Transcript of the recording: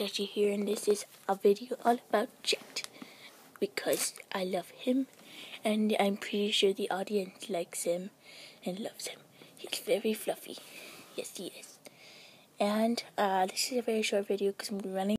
that you hear and this is a video all about Jet because I love him and I'm pretty sure the audience likes him and loves him. He's very fluffy. Yes, he is. And uh, this is a very short video because I'm running